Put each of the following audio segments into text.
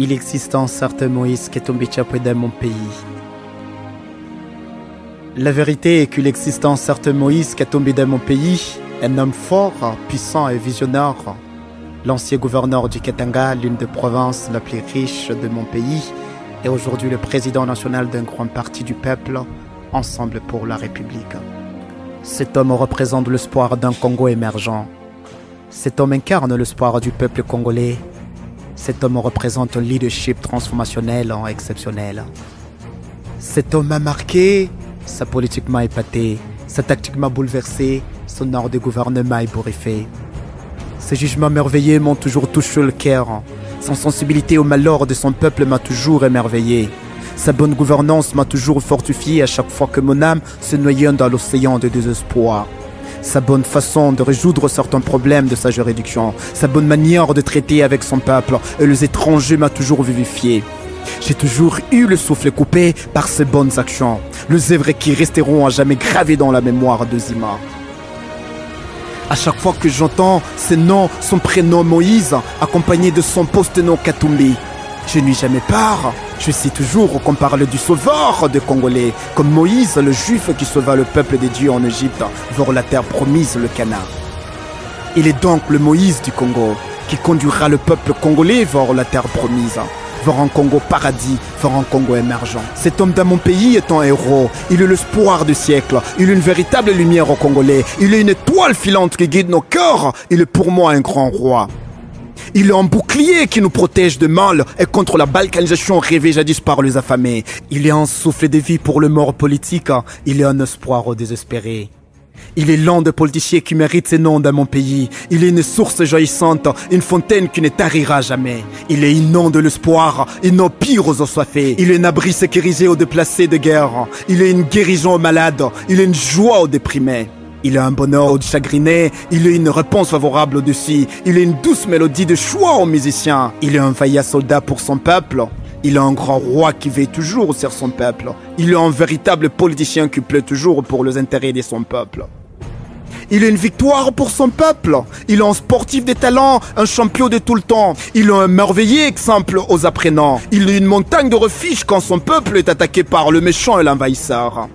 Il existe un certain Moïse tombé dans mon pays. La vérité est qu'il existe un certain Moïse dans mon pays, un homme fort, puissant et visionnaire. L'ancien gouverneur du Katanga, l'une des provinces la plus riche de mon pays, est aujourd'hui le président national d'un grand parti du peuple, Ensemble pour la République. Cet homme représente l'espoir d'un Congo émergent. Cet homme incarne l'espoir du peuple congolais cet homme représente un leadership transformationnel en exceptionnel. Cet homme a marqué, sa politique m'a épaté, sa tactique m'a bouleversé, son art de gouvernement ébouriffé. Ses jugements merveilleux m'ont toujours touché le cœur. Son sensibilité au malheur de son peuple m'a toujours émerveillé. Sa bonne gouvernance m'a toujours fortifié à chaque fois que mon âme se noyait dans l'océan de désespoir sa bonne façon de résoudre certains problèmes de sa juridiction, sa bonne manière de traiter avec son peuple et les étrangers m'a toujours vivifié. J'ai toujours eu le souffle coupé par ses bonnes actions, les œuvres qui resteront à jamais gravées dans la mémoire de Zima. À chaque fois que j'entends ce nom, son prénom Moïse, accompagné de son poste-nom Katumbi, je n'ai jamais peur. Je sais toujours qu'on parle du sauveur des Congolais, comme Moïse, le juif qui sauva le peuple des dieux en Égypte vers la terre promise, le Cana. Il est donc le Moïse du Congo qui conduira le peuple congolais vers la terre promise, vers un Congo paradis, vers un Congo émergent. Cet homme dans mon pays est un héros. Il est l'espoir du siècle. Il est une véritable lumière aux Congolais. Il est une étoile filante qui guide nos cœurs. Il est pour moi un grand roi. Il est un bouclier qui nous protège de mal et contre la balkanisation rêvée jadis par les affamés. Il est un souffle de vie pour le mort politique. Il est un espoir aux désespérés. Il est l'un des politiciens qui mérite ses noms dans mon pays. Il est une source jaillissante, une fontaine qui ne tarira jamais. Il est nom de l'espoir, eau pire aux assoiffés. Il est un abri sécurisé aux déplacés de guerre. Il est une guérison aux malades. Il est une joie aux déprimés. Il a un bonheur au chagriné, il a une réponse favorable au-dessus, il a une douce mélodie de choix aux musiciens, il est un vaillant soldat pour son peuple, il est un grand roi qui veille toujours sur son peuple, il est un véritable politicien qui plaît toujours pour les intérêts de son peuple. Il a une victoire pour son peuple. Il est un sportif de talent, un champion de tout le temps. Il est un merveilleux exemple aux apprenants. Il est une montagne de refuge quand son peuple est attaqué par le méchant et l'envahisseur.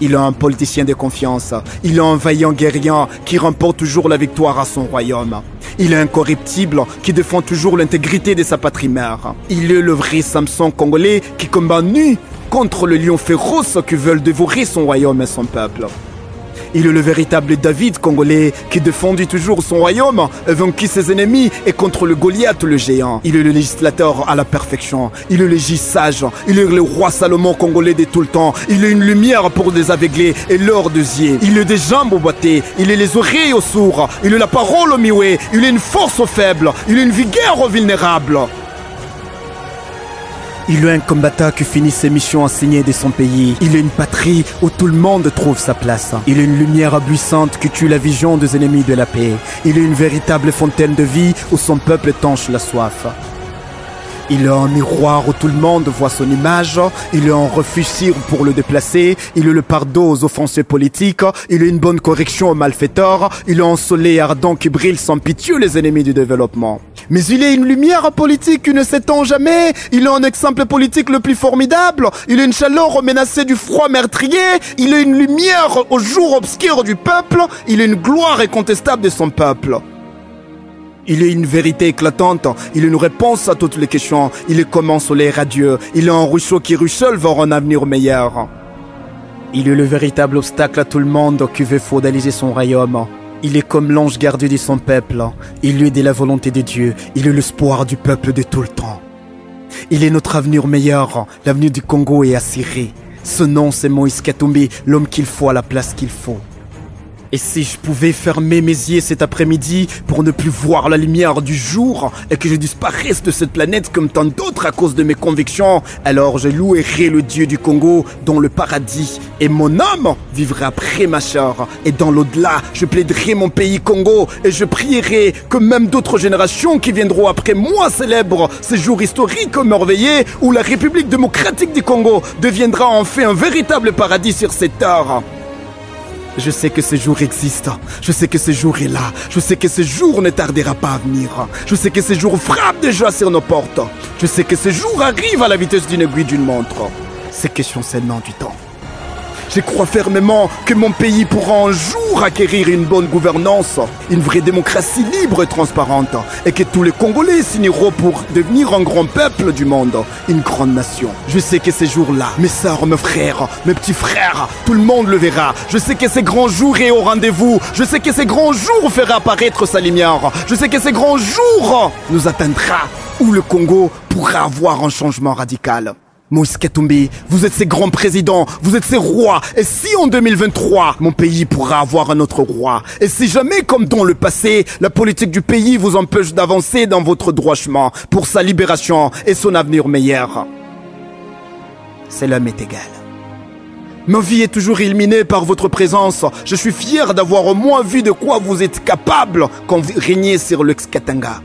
Il est un politicien de confiance. Il est un vaillant guerrier qui remporte toujours la victoire à son royaume. Il est incorruptible qui défend toujours l'intégrité de sa patrie mère. Il est le vrai Samson congolais qui combat nu contre le lion féroce qui veulent dévorer son royaume et son peuple. Il est le véritable David congolais qui défendit toujours son royaume, vaincu ses ennemis et contre le Goliath le géant. Il est le législateur à la perfection. Il est le sage. Il est le roi Salomon congolais de tout le temps. Il est une lumière pour les aveuglés et l'or de zier. Il est des jambes au boité. Il est les oreilles aux sourds. Il est la parole aux mioués. Il est une force aux faibles. Il est une vigueur aux vulnérables. Il est un combattant qui finit ses missions enseignées de son pays. Il est une patrie où tout le monde trouve sa place. Il est une lumière abuissante qui tue la vision des ennemis de la paix. Il est une véritable fontaine de vie où son peuple tanche la soif. Il est un miroir où tout le monde voit son image. Il est un refuge pour le déplacer. Il est le pardon aux offensés politiques. Il est une bonne correction aux malfaiteurs. Il est un soleil ardent qui brille sans pitié les ennemis du développement. Mais il est une lumière politique qui ne s'étend jamais. Il est un exemple politique le plus formidable. Il est une chaleur menacée du froid meurtrier. Il est une lumière au jour obscur du peuple. Il est une gloire incontestable de son peuple. Il est une vérité éclatante, il est une réponse à toutes les questions, il est comme un soleil radieux, il est un ruisseau qui ruisselle vers un avenir meilleur. Il est le véritable obstacle à tout le monde qui veut feudaliser son royaume. Il est comme l'ange gardé de son peuple, il est de la volonté de Dieu, il est l'espoir du peuple de tout le temps. Il est notre avenir meilleur, l'avenir du Congo est assuré. Ce nom c'est Moïse Katumbi, l'homme qu'il faut à la place qu'il faut. Et si je pouvais fermer mes yeux cet après-midi pour ne plus voir la lumière du jour et que je disparaisse de cette planète comme tant d'autres à cause de mes convictions, alors je louerai le Dieu du Congo dans le paradis et mon âme vivra après ma chair. Et dans l'au-delà, je plaiderai mon pays Congo et je prierai que même d'autres générations qui viendront après moi célèbrent ces jours historiques merveilleux où la République démocratique du Congo deviendra enfin un véritable paradis sur cette terre. Je sais que ce jour existe. Je sais que ce jour est là. Je sais que ce jour ne tardera pas à venir. Je sais que ce jour frappe déjà sur nos portes. Je sais que ce jour arrive à la vitesse d'une aiguille d'une montre. C'est question seulement du temps. Je crois fermement que mon pays pourra un jour acquérir une bonne gouvernance, une vraie démocratie libre et transparente, et que tous les Congolais signeront pour devenir un grand peuple du monde, une grande nation. Je sais que ces jours-là, mes sœurs, mes frères, mes petits frères, tout le monde le verra. Je sais que ces grands jours est au rendez-vous. Je sais que ces grands jours fera apparaître sa lumière. Je sais que ces grands jours nous atteindra où le Congo pourra avoir un changement radical. Moïse Katumbi, vous êtes ces grands présidents, vous êtes ces rois. Et si en 2023, mon pays pourra avoir un autre roi? Et si jamais, comme dans le passé, la politique du pays vous empêche d'avancer dans votre droit chemin pour sa libération et son avenir meilleur C'est l'homme est égal. Ma vie est toujours illuminée par votre présence. Je suis fier d'avoir au moins vu de quoi vous êtes capable quand vous régnez sur l'ex-Katanga.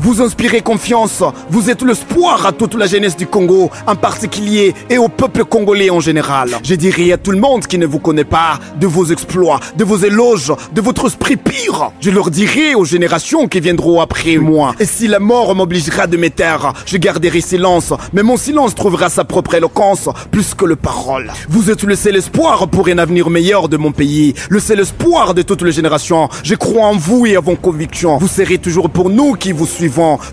Vous inspirez confiance. Vous êtes l'espoir à toute la jeunesse du Congo, en particulier, et au peuple congolais en général. Je dirais à tout le monde qui ne vous connaît pas de vos exploits, de vos éloges, de votre esprit pire. Je leur dirai aux générations qui viendront après moi. Et si la mort m'obligera de me taire, je garderai silence. Mais mon silence trouvera sa propre éloquence, plus que le parole. Vous êtes le seul espoir pour un avenir meilleur de mon pays. Le seul espoir de toutes les générations. Je crois en vous et à vos convictions. Vous serez toujours pour nous qui vous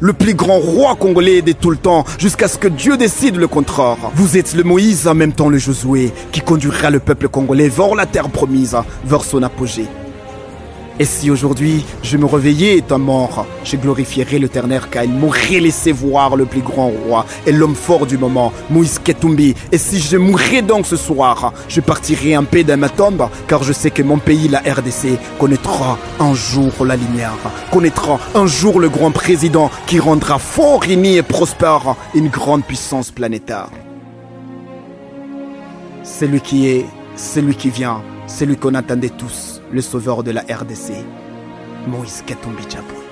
le plus grand roi congolais de tout le temps, jusqu'à ce que Dieu décide le contraire. Vous êtes le Moïse, en même temps le Josué, qui conduira le peuple congolais vers la terre promise, vers son apogée. Et si aujourd'hui je me réveillais étant mort, je glorifierais l'éternel car il m'aurait laissé voir le plus grand roi et l'homme fort du moment, Moïse Ketumbi. Et si je mourrais donc ce soir, je partirai en paix dans ma tombe car je sais que mon pays, la RDC, connaîtra un jour la lumière, connaîtra un jour le grand président qui rendra fort, uni et prospère une grande puissance planétaire. Celui qui est, celui qui vient, celui qu'on attendait tous le sauveur de la RDC, Moïse Katumbi Tchabou.